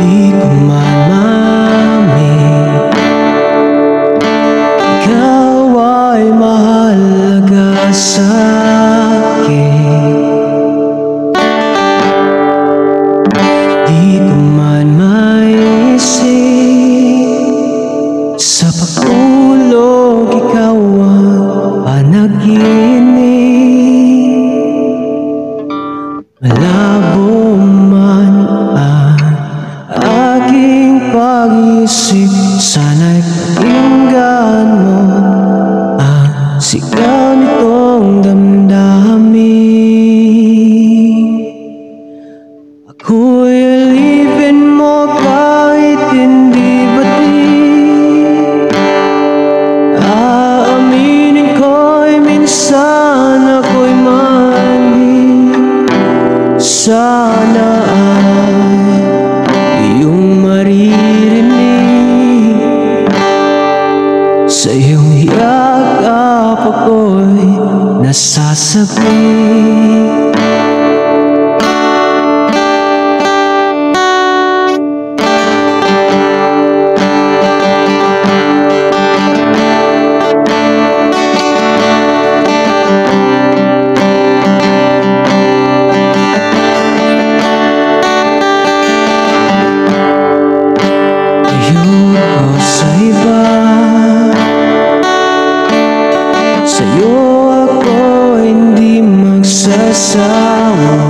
Di ko mamami. Ikaw ay mahalaga sa akin. Ikaw ang panaginip. Malabo pag-isip. Sana'y pakinggan mo ang sigaw nitong damdamin. Ako'y alipin mo kahit hindi batid Aaminin ko'y minsan ako'y mali. Sana ay Sa iyong yakap ako'y nasasabi magsasawa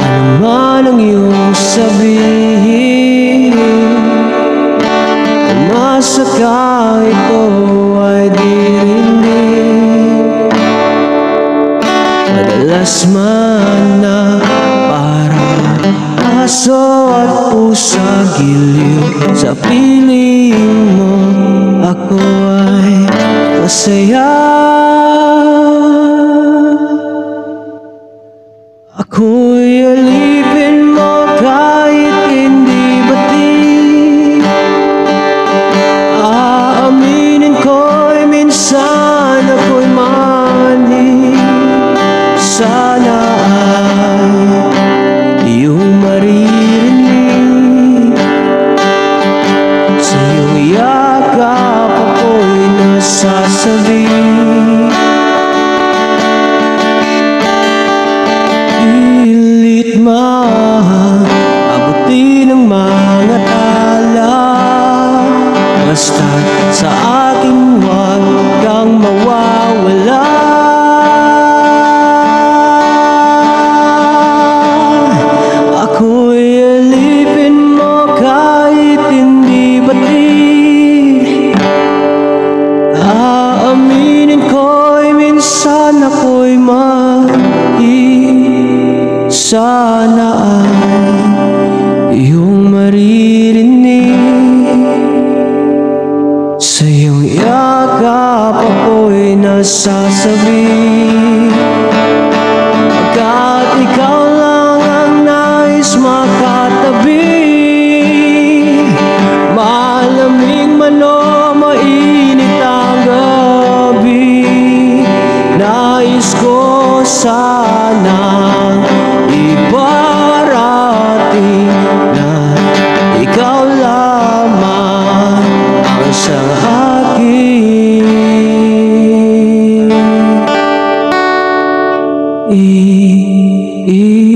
Ano man ang iyong sabihin Umasa ka ito ay dirinig Madalas man na parang aso at pusa giliw Sa piling mo ako ay masaya Ako'y alipin mo kahit hindi batid Aaminin ko'y minsan ako'y mali Sana ay iyong maririnig. Sa iyong yakap ako'y nasasabi abutin ng mga tala. Basta sa akin ako'y nasasabi Pagkat ikaw lang ang nais makatabi Malamig man o mainit ang gabi Nais ko sana ibarating I-